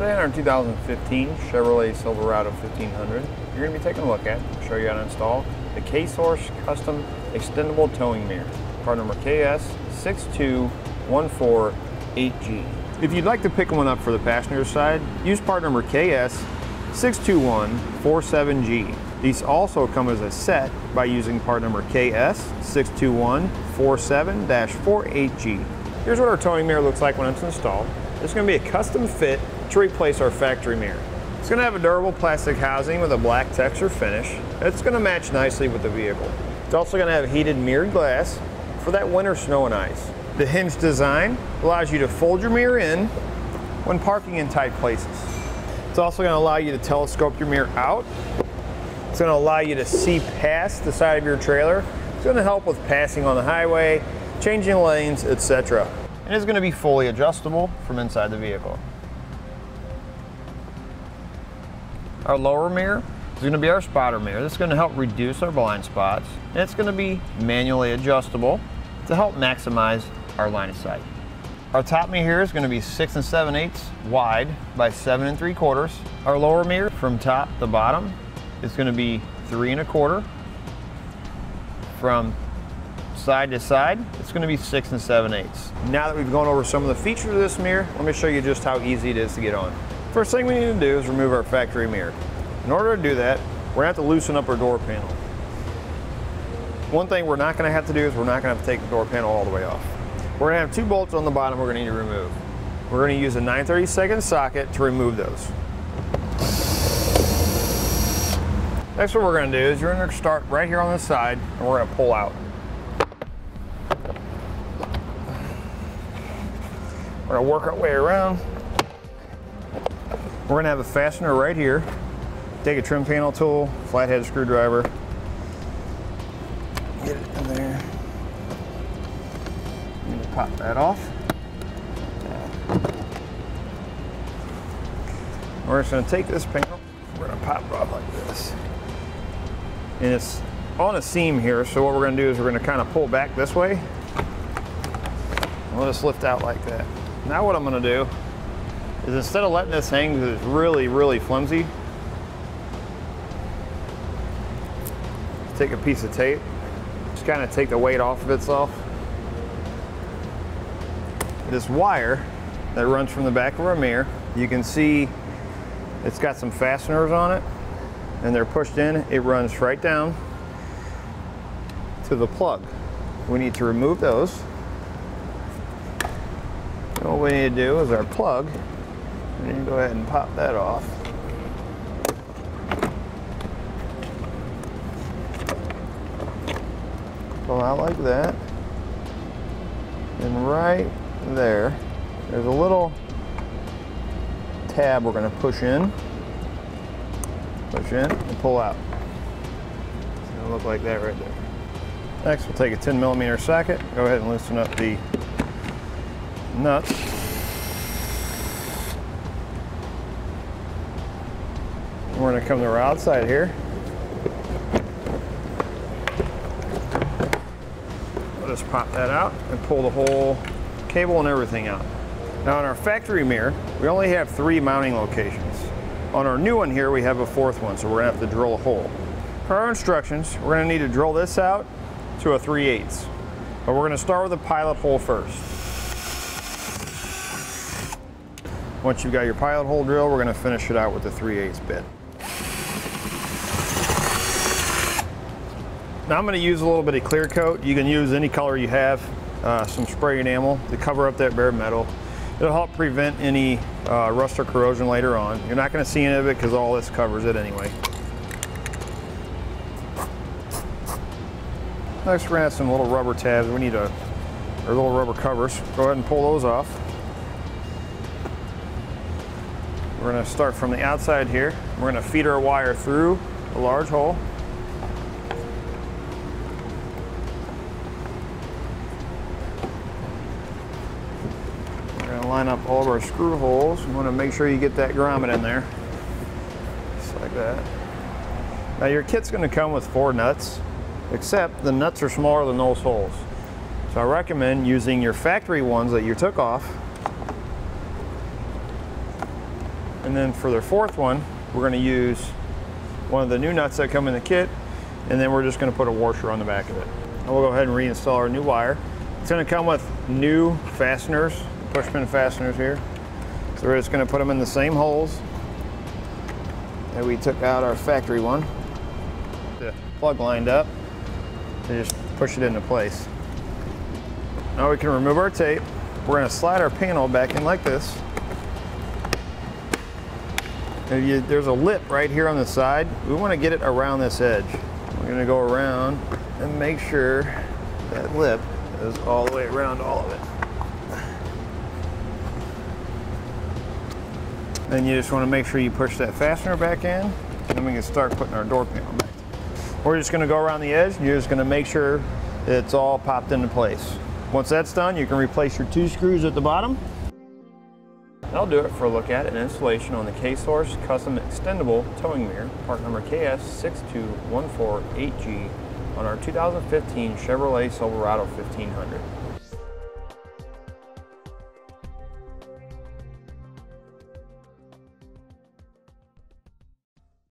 Today on our 2015 Chevrolet Silverado 1500, you're going to be taking a look at, show you how to install, the K-Source Custom Extendable Towing Mirror, part number KS62148G. If you'd like to pick one up for the passenger side, use part number KS62147G. These also come as a set by using part number KS62147-48G. Here's what our towing mirror looks like when it's installed. It's going to be a custom fit to replace our factory mirror. It's going to have a durable plastic housing with a black texture finish. It's going to match nicely with the vehicle. It's also going to have heated mirrored glass for that winter snow and ice. The hinge design allows you to fold your mirror in when parking in tight places. It's also going to allow you to telescope your mirror out. It's going to allow you to see past the side of your trailer. It's going to help with passing on the highway, changing lanes, etc. And it's going to be fully adjustable from inside the vehicle. Our lower mirror is going to be our spotter mirror. This is going to help reduce our blind spots. And it's going to be manually adjustable to help maximize our line of sight. Our top mirror here is going to be 6 and 7 eighths wide by 7 and 3 quarters. Our lower mirror from top to bottom is going to be 3 and a quarter. From side to side, it's going to be 6 and 7 eighths. Now that we've gone over some of the features of this mirror, let me show you just how easy it is to get on. First thing we need to do is remove our factory mirror. In order to do that, we're going to have to loosen up our door panel. One thing we're not going to have to do is we're not going to have to take the door panel all the way off. We're going to have two bolts on the bottom we're going to need to remove. We're going to use a 932nd socket to remove those. Next what we're going to do is you're going to start right here on the side and we're going to pull out. We're going to work our way around we're gonna have a fastener right here. Take a trim panel tool, flathead screwdriver, get it in there. I'm gonna pop that off. We're just gonna take this panel, we're gonna pop it off like this. And it's on a seam here, so what we're gonna do is we're gonna kind of pull back this way. Let us lift out like that. Now what I'm gonna do is instead of letting this hang because it's really, really flimsy, take a piece of tape, just kind of take the weight off of itself. This wire that runs from the back of our mirror, you can see it's got some fasteners on it and they're pushed in, it runs right down to the plug. We need to remove those. What we need to do is our plug and go ahead and pop that off. Pull out like that. And right there, there's a little tab we're going to push in, push in, and pull out. It's to look like that right there. Next, we'll take a 10 millimeter socket, go ahead and loosen up the nuts. We're going to come to our outside here. Just pop that out and pull the whole cable and everything out. Now on our factory mirror, we only have three mounting locations. On our new one here, we have a fourth one, so we're gonna have to drill a hole. For our instructions, we're gonna need to drill this out to a 3 8 But we're gonna start with a pilot hole first. Once you've got your pilot hole drill, we're gonna finish it out with the 3 8 bit. Now I'm going to use a little bit of clear coat. You can use any color you have, uh, some spray enamel to cover up that bare metal. It'll help prevent any uh, rust or corrosion later on. You're not going to see any of it because all this covers it anyway. Next we're going to have some little rubber tabs. We need a, or little rubber covers. Go ahead and pull those off. We're going to start from the outside here. We're going to feed our wire through a large hole. Line up all of our screw holes. You want to make sure you get that grommet in there. Just like that. Now your kit's going to come with four nuts, except the nuts are smaller than those holes. So I recommend using your factory ones that you took off. And then for the fourth one, we're gonna use one of the new nuts that come in the kit, and then we're just gonna put a washer on the back of it. And we'll go ahead and reinstall our new wire. It's gonna come with new fasteners, pushpin fasteners here. So we're just gonna put them in the same holes that we took out our factory one. The plug lined up, to just push it into place. Now we can remove our tape. We're gonna slide our panel back in like this. You, there's a lip right here on the side. We wanna get it around this edge. We're gonna go around and make sure that lip is all the way around all of it. Then you just wanna make sure you push that fastener back in, and then we can start putting our door panel back. We're just gonna go around the edge, and you're just gonna make sure it's all popped into place. Once that's done, you can replace your two screws at the bottom. That'll do it for a look at an installation on the K-Source Custom Extendable Towing Mirror, part number KS62148G on our 2015 Chevrolet Silverado 1500.